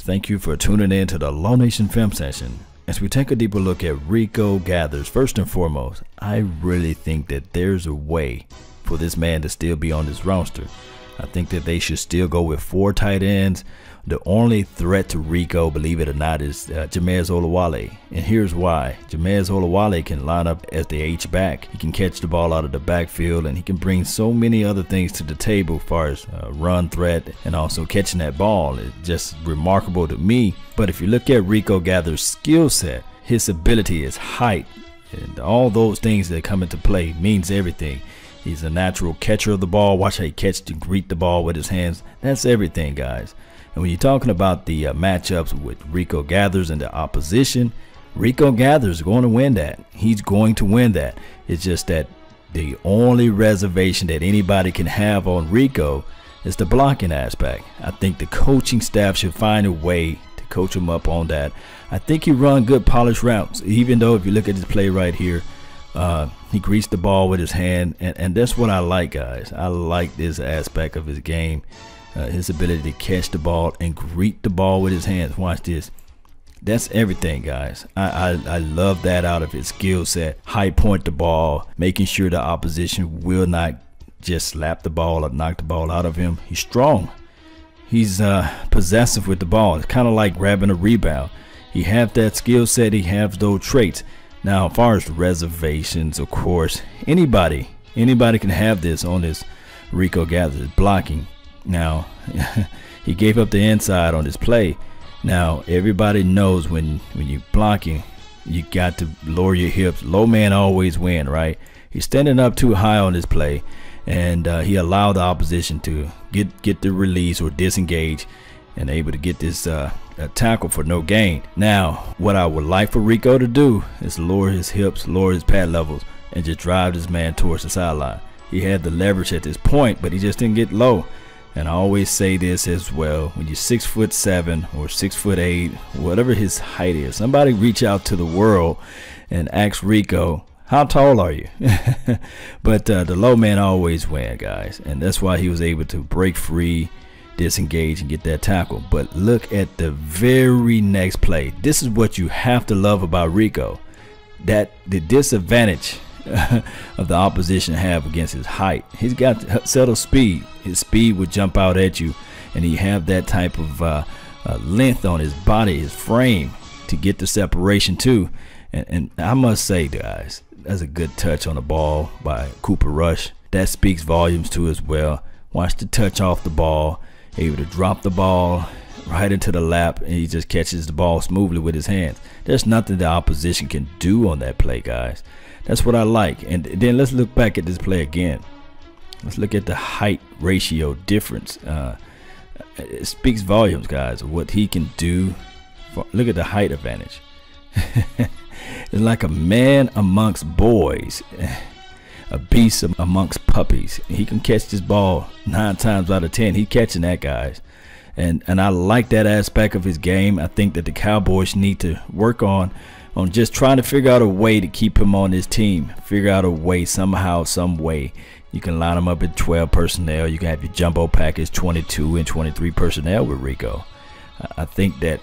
Thank you for tuning in to the Law Nation Film Session. As we take a deeper look at Rico Gathers, first and foremost, I really think that there's a way for this man to still be on this roster. I think that they should still go with four tight ends. The only threat to Rico, believe it or not, is uh, Jamize Olawale. And here's why. Jamize Olawale can line up as the H back. He can catch the ball out of the backfield and he can bring so many other things to the table as far as uh, run threat and also catching that ball. It's just remarkable to me. But if you look at Rico Gather's skill set, his ability, his height, and all those things that come into play means everything. He's a natural catcher of the ball. Watch how he catch to greet the ball with his hands. That's everything, guys. And when you're talking about the uh, matchups with Rico Gathers and the opposition, Rico Gathers is going to win that. He's going to win that. It's just that the only reservation that anybody can have on Rico is the blocking aspect. I think the coaching staff should find a way to coach him up on that. I think he run good polished routes, even though if you look at his play right here, uh, he greased the ball with his hand, and, and that's what I like, guys. I like this aspect of his game, uh, his ability to catch the ball and greet the ball with his hands. Watch this. That's everything, guys. I, I, I love that out of his skill set. High point the ball, making sure the opposition will not just slap the ball or knock the ball out of him. He's strong. He's uh, possessive with the ball. It's kind of like grabbing a rebound. He have that skill set. He have those traits. Now, as far as reservations, of course, anybody, anybody can have this on this Rico Gathers blocking. Now, he gave up the inside on this play. Now, everybody knows when when you're blocking, you got to lower your hips. Low man always win, right? He's standing up too high on this play, and uh, he allowed the opposition to get get the release or disengage, and able to get this uh, tackle for no gain. Now, what I would like for Rico to do is lower his hips, lower his pad levels, and just drive this man towards the sideline. He had the leverage at this point, but he just didn't get low. And I always say this as well: when you're six foot seven or six foot eight, whatever his height is, somebody reach out to the world and ask Rico, "How tall are you?" but uh, the low man always win, guys, and that's why he was able to break free, disengage, and get that tackle. But look at the very next play. This is what you have to love about Rico: that the disadvantage of the opposition have against his height. He's got subtle speed. His speed would jump out at you, and he have that type of uh, uh, length on his body, his frame, to get the separation too. And, and I must say, guys, that's a good touch on the ball by Cooper Rush. That speaks volumes too as well. Watch the touch off the ball, able to drop the ball right into the lap, and he just catches the ball smoothly with his hands. There's nothing the opposition can do on that play, guys. That's what I like. And then let's look back at this play again. Let's look at the height ratio difference. Uh, it speaks volumes, guys, what he can do. For, look at the height advantage. it's like a man amongst boys, a beast amongst puppies. He can catch this ball nine times out of ten. He's catching that, guys. And, and I like that aspect of his game. I think that the Cowboys need to work on on just trying to figure out a way to keep him on this team. Figure out a way somehow, some way. You can line him up at 12 personnel. You can have your jumbo package 22 and 23 personnel with Rico. I think that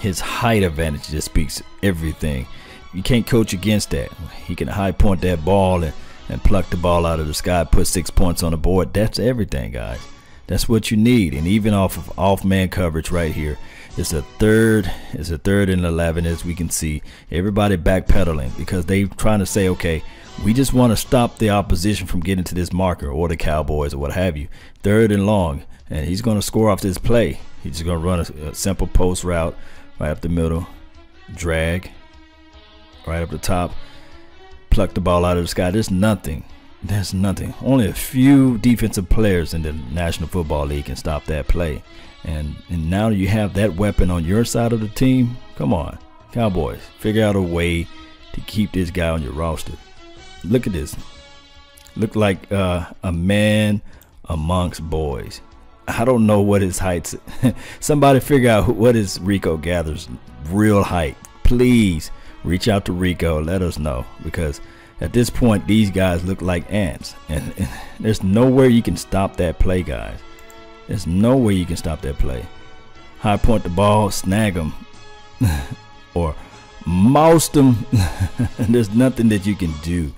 his height advantage just speaks everything. You can't coach against that. He can high point that ball and, and pluck the ball out of the sky, put six points on the board. That's everything, guys. That's what you need. And even off of off man coverage right here, it's a third, it's a third and 11 as we can see. Everybody backpedaling because they're trying to say, okay, we just want to stop the opposition from getting to this marker or the Cowboys or what have you. Third and long. And he's going to score off this play. He's just going to run a, a simple post route right up the middle, drag right up the top, pluck the ball out of the sky. There's nothing. There's nothing. Only a few defensive players in the National Football League can stop that play. And and now you have that weapon on your side of the team. Come on, Cowboys, figure out a way to keep this guy on your roster. Look at this. Look like uh, a man amongst boys. I don't know what his height. Somebody figure out what is Rico Gathers' real height. Please reach out to Rico. Let us know because at this point these guys look like ants, and, and there's nowhere you can stop that play, guys. There's no way you can stop that play. high point the ball, snag them, or mouse them. There's nothing that you can do.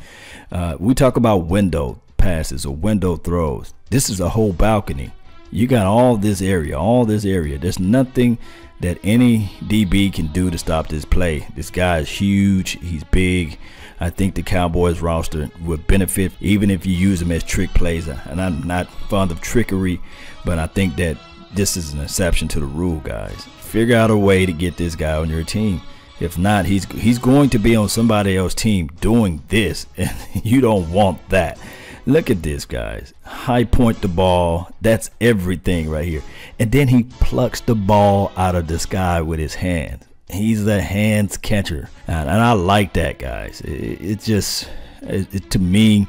Uh, we talk about window passes or window throws. This is a whole balcony. You got all this area, all this area. There's nothing that any DB can do to stop this play. This guy is huge. He's big. I think the Cowboys roster would benefit even if you use him as trick plays. And I'm not fond of trickery, but I think that this is an exception to the rule, guys. Figure out a way to get this guy on your team. If not, he's he's going to be on somebody else's team doing this, and you don't want that. Look at this, guys. High point the ball. That's everything right here. And then he plucks the ball out of the sky with his hands. He's the hands catcher. And, and I like that, guys. It, it just, it, it, to me,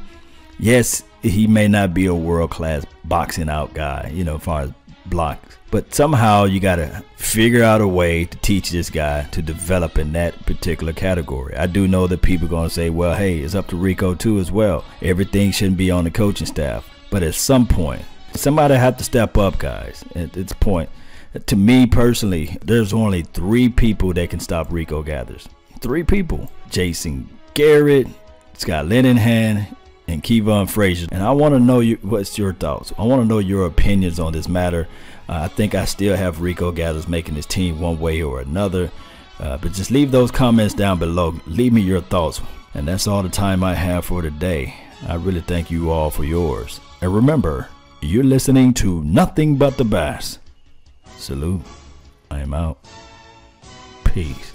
yes, he may not be a world class boxing out guy, you know, as far as blocks. But somehow you got to figure out a way to teach this guy to develop in that particular category. I do know that people are going to say, well, hey, it's up to Rico too as well. Everything shouldn't be on the coaching staff. But at some point, somebody have to step up, guys. At this point, to me personally, there's only three people that can stop Rico Gathers. Three people. Jason Garrett, Scott Linehan, and Kavon Frazier. And I want to know you, what's your thoughts. I want to know your opinions on this matter. Uh, I think I still have Rico Gathers making his team one way or another. Uh, but just leave those comments down below. Leave me your thoughts. And that's all the time I have for today. I really thank you all for yours. And remember, you're listening to Nothing But the Bass. Salute. I am out. Peace.